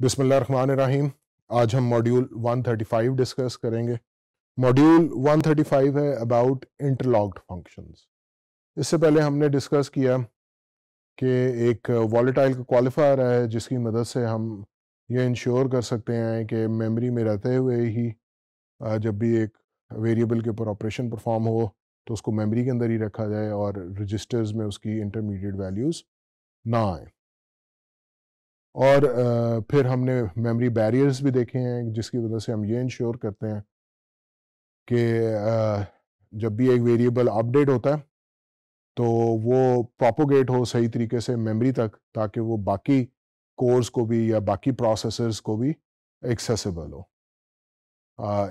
बिसमीम आज हम मॉड्यूल 135 डिस्कस करेंगे। मॉड्यूल 135 है अबाउट इंटरलॉक्ड फ़ंक्शंस। इससे पहले हमने डिस्कस किया कि एक वॉलेटाइल का क्वालिफायर है, जिसकी मदद से हम ये इंश्योर कर सकते हैं कि मेमोरी में रहते हुए ही जब भी एक वेरिएबल के ऊपर ऑपरेशन परफॉर्म हो तो उसको मेमोरी के अंदर ही रखा जाए और रजिस्टर्स में उसकी इंटरमीडिएट वैल्यूज़ ना आए। और फिर हमने मेमोरी बैरियर्स भी देखे हैं, जिसकी वजह से हम ये इंश्योर करते हैं कि जब भी एक वेरिएबल अपडेट होता है तो वो प्रोपोगेट हो सही तरीके से मेमोरी तक, ताकि वो बाकी कोर्स को भी या बाकी प्रोसेसर्स को भी एक्सेसिबल हो।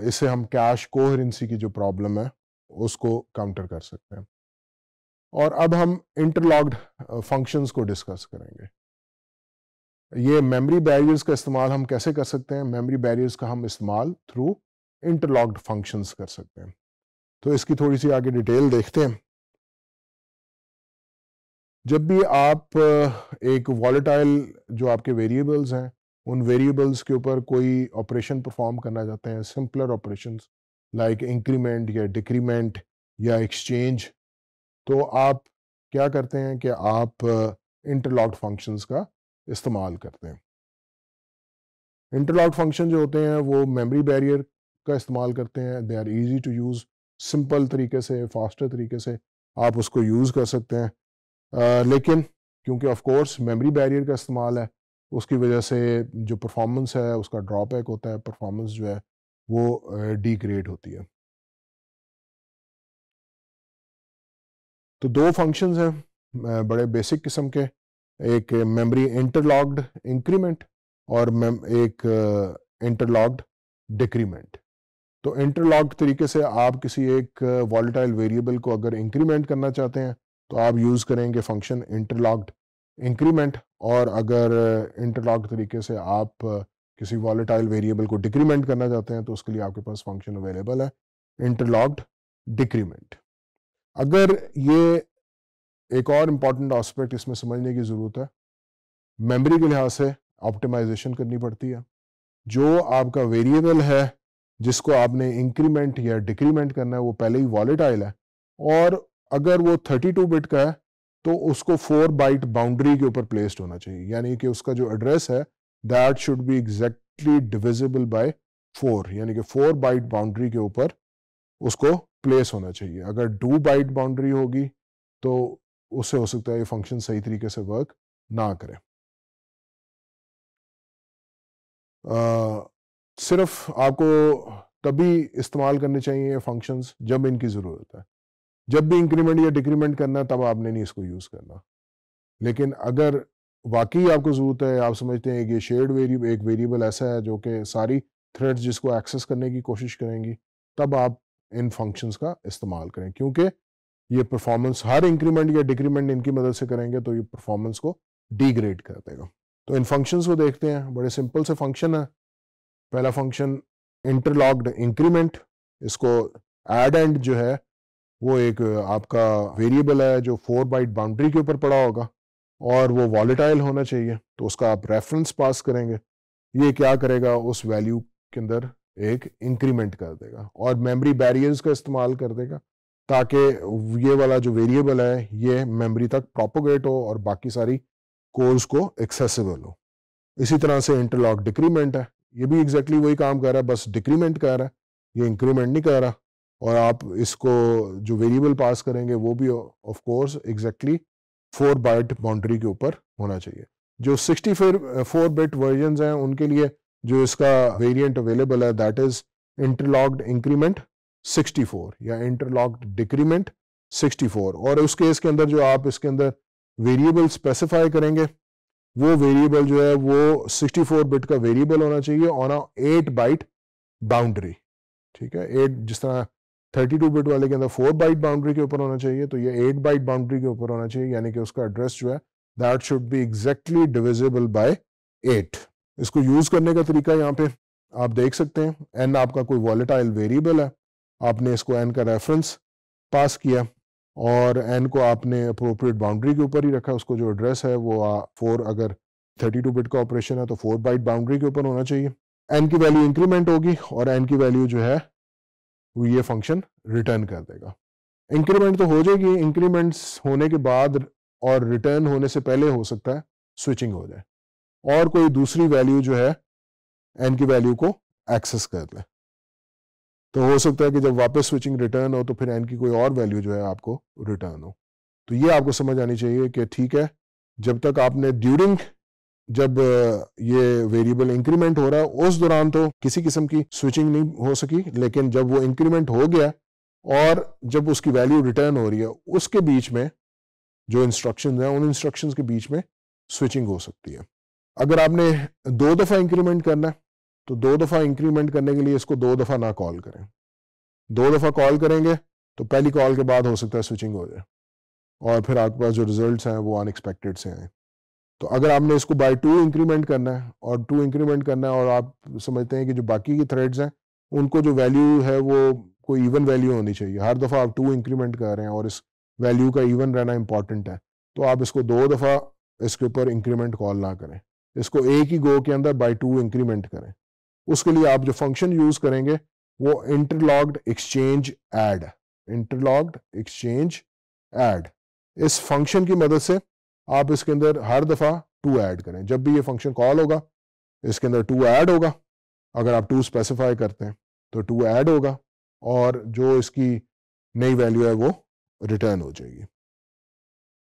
इससे हम कैश कोहरेंसी की जो प्रॉब्लम है, उसको काउंटर कर सकते हैं। और अब हम इंटरलॉग्ड फ़ंक्शंस को डिस्कस करेंगे। ये मेमोरी बैरियर्स का इस्तेमाल हम कैसे कर सकते हैं? मेमोरी बैरियर्स का हम इस्तेमाल थ्रू इंटरलॉक्ड फ़ंक्शंस कर सकते हैं। तो इसकी थोड़ी सी आगे डिटेल देखते हैं। जब भी आप एक वॉलेटाइल जो आपके वेरिएबल्स हैं, उन वेरिएबल्स के ऊपर कोई ऑपरेशन परफॉर्म करना चाहते हैं सिंपलर ऑपरेशन लाइक इंक्रीमेंट या डिक्रीमेंट या एक्सचेंज तो आप क्या करते हैं कि आप इंटरलॉक्ड फ़ंक्शंस का इस्तेमाल करते हैं। इंटरलॉक फ़ंक्शन जो होते हैं वो मेमोरी बैरियर का इस्तेमाल करते हैं। They are easy to use simple तरीके से फास्टर तरीके से आप उसको यूज़ कर सकते हैं। आ, लेकिन क्योंकि ऑफ़ कोर्स मेमोरी बैरियर का इस्तेमाल है उसकी वजह से जो परफॉर्मेंस है उसका ड्रॉबैक होता है परफॉर्मेंस जो है वो डिग्रेड होती है। तो दो फ़ंक्शंस हैं बड़े बेसिक किस्म के। एक मेमोरी इंटरलॉग्ड इंक्रीमेंट और एक इंटरलॉग्ड डिक्रीमेंट। तो इंटरलॉग्ड तरीके से आप किसी एक वॉलेटाइल वेरिएबल को अगर इंक्रीमेंट करना चाहते हैं तो आप यूज़ करेंगे फ़ंक्शन इंटरलॉग्ड इंक्रीमेंट और अगर इंटरलॉक तरीके से आप किसी वॉलेटाइल वेरिएबल को डिक्रीमेंट करना चाहते हैं तो उसके लिए आपके पास फ़ंक्शन अवेलेबल है, इंटरलॉग्ड डिक्रीमेंट। अगर ये एक और इंपॉर्टेंट आस्पेक्ट इसमें समझने की ज़रूरत है। मेमोरी के लिहाज से ऑप्टिमाइजेशन करनी पड़ती है। जो आपका वेरिएबल है, जिसको आपने इंक्रीमेंट या डिक्रीमेंट करना है, वो पहले ही वॉलेटाइल है और अगर वो 32 बिट का है तो उसको फोर बाइट बाउंड्री के ऊपर प्लेस्ड होना चाहिए। यानी कि उसका जो एड्रेस है that should be exactly divisible by four यानी कि फोर बाइट बाउंड्री के ऊपर उसको प्लेस होना चाहिए। अगर टू बाइट बाउंड्री होगी तो उससे हो सकता है ये फ़ंक्शन सही तरीके से वर्क ना करे। आ, सिर्फ़ आपको तभी इस्तेमाल करने चाहिए ये फ़ंक्शंस जब इनकी ज़रूरत है। जब भी इंक्रीमेंट या डिक्रीमेंट करना है तब आपने नहीं इसको यूज़ करना। लेकिन अगर वाकई आपको ज़रूरत है आप समझते हैं कि ये शेयर्ड वेरिएबल एक वेरिएबल ऐसा है जो कि सारी थ्रेड्स जिसको एक्सेस करने की कोशिश करेंगी तब आप इन फ़ंक्शंस का इस्तेमाल करें। क्योंकि ये परफॉर्मेंस हर इंक्रीमेंट या डिक्रीमेंट इनकी मदद से करेंगे तो ये परफॉर्मेंस को डिग्रेड कर देगा। तो इन फ़ंक्शंस को देखते हैं। बड़े सिंपल से फ़ंक्शन है। पहला फ़ंक्शन इंटरलॉक्ड इंक्रीमेंट इसको एड एंड जो है, वो एक, आपका वेरिएबल है जो फोर बाइट बाउंड्री के ऊपर पड़ा होगा और वो वॉलेटाइल होना चाहिए तो उसका आप रेफरेंस पास करेंगे। ये क्या करेगा? उस वैल्यू के अंदर एक इंक्रीमेंट कर देगा और मेमोरी बैरियर्स का इस्तेमाल कर देगा। ताकि ये वाला जो वेरिएबल है, ये मेमोरी तक प्रोपोगेट हो और बाकी सारी कोर्स को एक्सेसिबल हो। इसी तरह से इंटरलॉक डिक्रीमेंट है। ये भी एग्जैक्टली exactly वही काम कर रहा है, बस डिक्रीमेंट कर रहा है। ये इंक्रीमेंट नहीं कर रहा और आप इसको जो वेरिएबल पास करेंगे, वो भी of course exactly four byte boundary के ऊपर होना चाहिए। जो सिक्सटी फोर बिट वर्जन हैं, उनके लिए जो इसका वेरिएंट अवेलेबल है दैट इज़ इंटरलॉक्ड इंक्रीमेंट 64 या इंटरलॉक्ड डिक्रीमेंट 64 और उस केस के अंदर जो आप इसके अंदर वेरिएबल स्पेसिफाई करेंगे, वो वेरिएबल जो है, वो 64 बिट का वेरिएबल होना चाहिए ऑन अ 8 बाइट बाउंड्री ठीक है? 8 जिस तरह 32 बिट वाले के अंदर 4 बाइट बाउंड्री के ऊपर होना चाहिए तो ये 8 बाइट बाउंड्री के ऊपर होना चाहिए, यानी कि उसका एड्रेस जो है that should be exactly divisible by 8 इसको यूज़ करने का तरीका यहाँ पे आप देख सकते हैं एन आपका कोई वॉलेटाइल वेरिएबल है आपने इसको एन का रेफरेंस पास किया और एन को आपने अप्रोप्रिएट बाउंड्री के ऊपर ही रखा। उसको जो एड्रेस है वो फोर अगर थर्टी टू बिट का ऑपरेशन है तो फोर बाइट बाउंड्री के ऊपर होना चाहिए। एन की वैल्यू इंक्रीमेंट होगी और एन की वैल्यू जो है वो ये फ़ंक्शन रिटर्न कर देगा। इंक्रीमेंट तो हो जाएगी। इंक्रीमेंट्स होने के बाद और रिटर्न होने से पहले हो सकता है स्विचिंग हो जाए और कोई दूसरी वैल्यू जो है एन की वैल्यू को एक्सेस कर ले। तो हो सकता है कि जब वापस स्विचिंग रिटर्न हो तो फिर एन की कोई और वैल्यू जो है आपको रिटर्न हो। तो ये आपको समझ आनी चाहिए कि ठीक है, जब तक आपने ड्यूरिंग जब ये वेरिएबल इंक्रीमेंट हो रहा है, उस दौरान तो किसी किस्म की स्विचिंग नहीं हो सकी, लेकिन जब वो इंक्रीमेंट हो गया और जब उसकी वैल्यू रिटर्न हो रही है, उसके बीच में जो इंस्ट्रक्शन हैं, उन इंस्ट्रक्शंस के बीच में स्विचिंग हो सकती है। अगर आपने दो दफ़ा इंक्रीमेंट करना है तो दो दफ़ा इंक्रीमेंट करने के लिए इसको दो दफ़ा ना कॉल करें। दो दफ़ा कॉल करेंगे तो पहली कॉल के बाद हो सकता है स्विचिंग हो जाए। और फिर आपके पास जो रिज़ल्ट हैं, वो अनएक्सपेक्टेड से आए। तो अगर आपने इसको बाय टू इंक्रीमेंट करना है, और टू इंक्रीमेंट करना है, और आप समझते हैं कि जो बाकी की थ्रेड्स हैं, उनको जो वैल्यू है, वो कोई इवन वैल्यू होनी चाहिए। हर दफ़ा आप टू इंक्रीमेंट कर रहे हैं, और इस वैल्यू का इवन रहना इंपॉर्टेंट है। तो आप इसको दो दफ़ा इसके ऊपर इंक्रीमेंट कॉल ना करें। इसको एक ही गो के अंदर बाई टू इंक्रीमेंट करें। उसके लिए आप जो फ़ंक्शन यूज़ करेंगे, वो interlocked exchange add interlocked exchange add इस फ़ंक्शन की मदद से आप इसके अंदर हर दफ़ा टू ऐड करें। जब भी ये फ़ंक्शन कॉल होगा, इसके अंदर टू ऐड होगा। अगर आप टू स्पेसिफाई करते हैं तो टू ऐड होगा और जो इसकी नई वैल्यू है वो रिटर्न हो जाएगी।